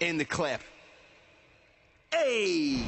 in the clip. Hey!